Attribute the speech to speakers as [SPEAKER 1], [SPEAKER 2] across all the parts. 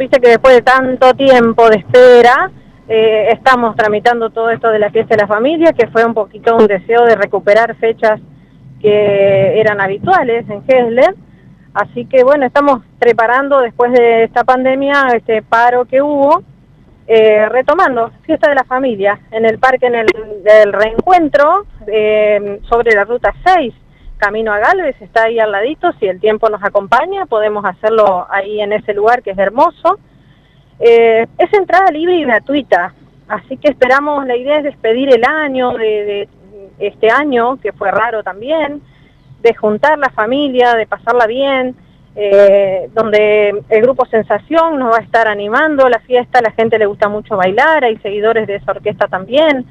[SPEAKER 1] viste que después de tanto tiempo de espera, eh, estamos tramitando todo esto de la fiesta de la familia, que fue un poquito un deseo de recuperar fechas que eran habituales en Gesle. Así que bueno, estamos preparando después de esta pandemia, este paro que hubo, eh, retomando fiesta de la familia en el parque en el reencuentro eh, sobre la ruta 6 camino a Galvez, está ahí al ladito, si el tiempo nos acompaña podemos hacerlo ahí en ese lugar que es hermoso. Eh, es entrada libre y gratuita, así que esperamos, la idea es despedir el año de, este año, que fue raro también, de juntar la familia, de pasarla bien, eh, donde el grupo Sensación nos va a estar animando la fiesta, la gente le gusta mucho bailar, hay seguidores de esa orquesta también,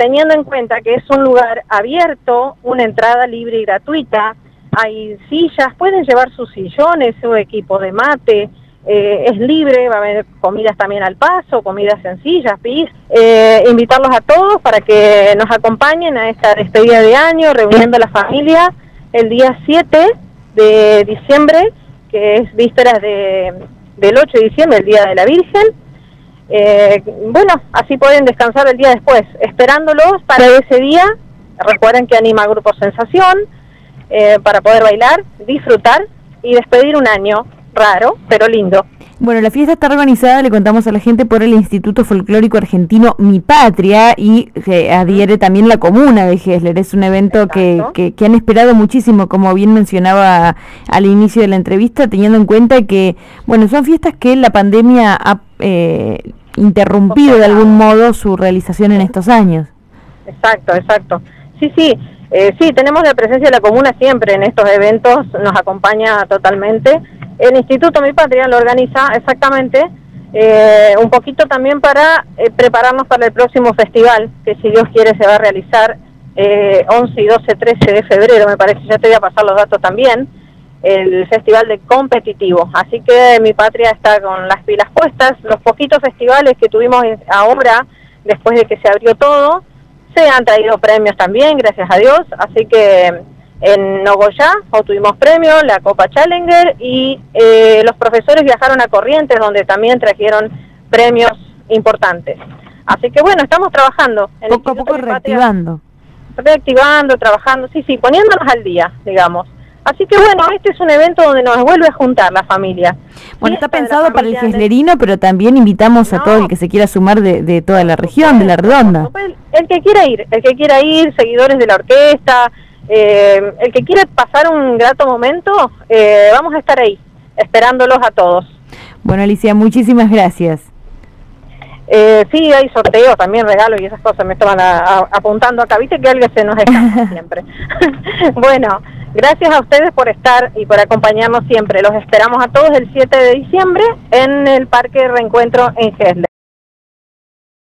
[SPEAKER 1] teniendo en cuenta que es un lugar abierto, una entrada libre y gratuita, hay sillas, pueden llevar sus sillones, su equipo de mate, eh, es libre, va a haber comidas también al paso, comidas sencillas, pis. Eh, invitarlos a todos para que nos acompañen a esta despedida de año, reuniendo a la familia el día 7 de diciembre, que es vísperas de, del 8 de diciembre, el Día de la Virgen, eh, bueno, así pueden descansar el día después, esperándolos para ese día. Recuerden que anima Grupo Sensación eh, para poder bailar, disfrutar y despedir un año raro, pero lindo.
[SPEAKER 2] Bueno, la fiesta está organizada, le contamos a la gente, por el Instituto Folclórico Argentino Mi Patria y que adhiere también la comuna de Gessler. Es un evento que, que, han esperado muchísimo, como bien mencionaba al inicio de la entrevista, teniendo en cuenta que, bueno, son fiestas que la pandemia ha eh, interrumpido de algún modo su realización en estos años.
[SPEAKER 1] Exacto, exacto. Sí, sí, eh, sí, tenemos la presencia de la comuna siempre en estos eventos, nos acompaña totalmente. El Instituto Mi Patria lo organiza exactamente eh, un poquito también para eh, prepararnos para el próximo festival, que si Dios quiere se va a realizar 11 y 12, 13 de febrero, me parece, ya te voy a pasar los datos también el festival de competitivo. Así que mi patria está con las pilas puestas. Los poquitos festivales que tuvimos ahora, después de que se abrió todo, se han traído premios también, gracias a Dios. Así que en Nogoyá obtuvimos premios, la Copa Challenger y eh, los profesores viajaron a Corrientes donde también trajeron premios importantes. Así que bueno, estamos trabajando.
[SPEAKER 2] En poco a poco reactivando.
[SPEAKER 1] reactivando, trabajando, sí, sí, poniéndonos al día, digamos. Así que bueno, este es un evento donde nos vuelve a juntar la familia.
[SPEAKER 2] Bueno, está pensado para el geslerino, pero también invitamos a todo el que se quiera sumar de, toda la región, de la redonda.
[SPEAKER 1] El que quiera ir, el que quiera ir, seguidores de la orquesta, eh, el que quiera pasar un grato momento, eh, vamos a estar ahí, esperándolos a todos.
[SPEAKER 2] Bueno, Alicia, muchísimas gracias.
[SPEAKER 1] Eh, sí, hay sorteos también, regalos y esas cosas me estaban apuntando acá. Viste que alguien se nos escapa siempre. bueno. Gracias a ustedes por estar y por acompañarnos siempre. Los esperamos a todos el 7 de diciembre en el Parque Reencuentro en Gesle.